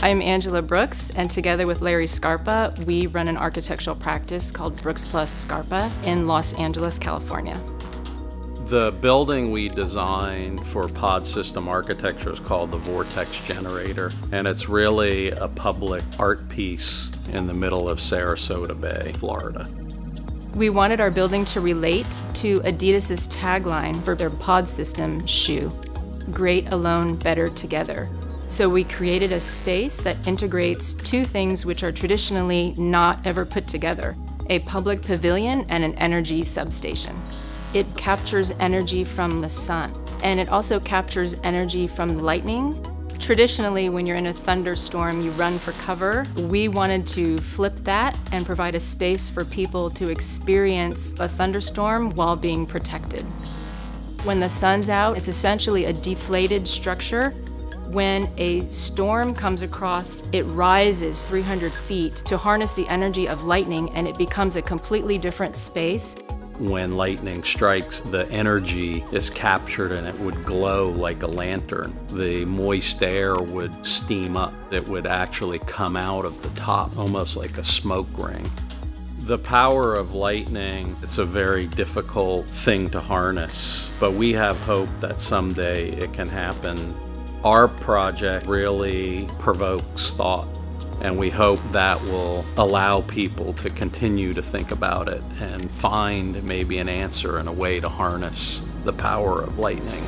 I'm Angela Brooks, and together with Larry Scarpa, we run an architectural practice called Brooks Plus Scarpa in Los Angeles, California. The building we designed for P.O.D.System architecture is called the Vortex Generator, and it's really a public art piece in the middle of Sarasota Bay, Florida. We wanted our building to relate to Adidas's tagline for their P.O.D.System shoe Great alone, better together. So we created a space that integrates two things which are traditionally not ever put together a public pavilion and an energy substation. It captures energy from the sun, and it also captures energy from lightning. Traditionally, when you're in a thunderstorm, you run for cover. We wanted to flip that and provide a space for people to experience a thunderstorm while being protected. When the sun's out, it's essentially a deflated structure when a storm comes across, it rises 300 feet to harness the energy of lightning and it becomes a completely different space when lightning strikes, the energy is captured and it would glow like a lantern. The moist air would steam up. It would actually come out of the top, almost like a smoke ring. The power of lightning, it's a very difficult thing to harness, but we have hope that someday it can happen. Our project really provokes thought and we hope that will allow people to continue to think about it and find maybe an answer and a way to harness the power of lightning.